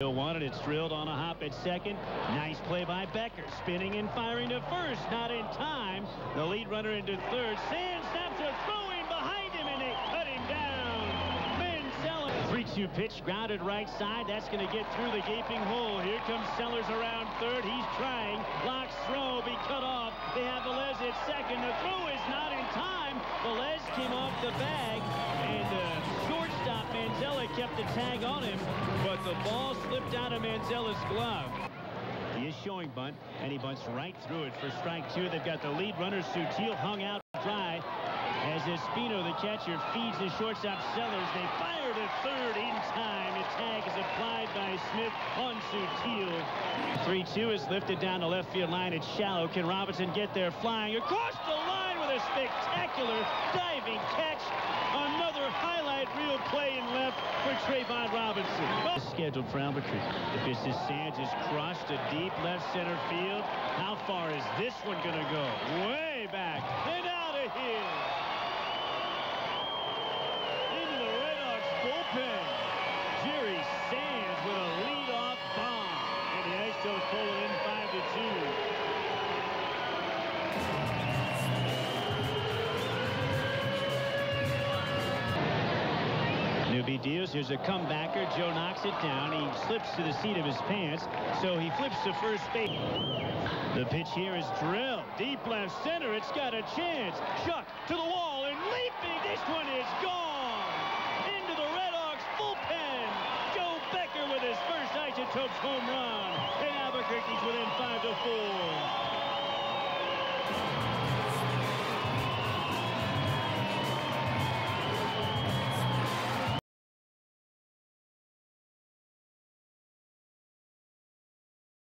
Still wanted. It's drilled on a hop at second. Nice play by Becker. Spinning and firing to first. Not in time. The lead runner into third. Sand stops a throwing behind him, and they cut him down. Manzella. 3-2 pitch. Grounded right side. That's going to get through the gaping hole. Here comes Sellers around third. He's trying. Locks throw. Be cut off. They have Velez at second. The throw is not in time. Velez came off the bag. The tag on him. But the ball slipped out of Manzella's glove. He is showing bunt, and he bunts right through it for strike two. They've got the lead runner, Sutil, hung out dry. As Espino, the catcher, feeds the shortstop Sellers. They fire to third in time. The tag is applied by Smith on Sutil. 3-2 is lifted down the left field line. It's shallow. Can Robinson get there flying across the line with a spectacular diving Trayvon Robinson. Scheduled for Albuquerque. If Sands is crushed to deep left center field. How far is this one going to go? Way back Newbie deals. Here's a comebacker. Joe knocks it down. He slips to the seat of his pants, so he flips to first base. The pitch here is drilled. Deep left center. It's got a chance. Chuck to the wall and leaping. This one is gone. Into the RedHawks bullpen. Joe Becker with his first Isotopes home run.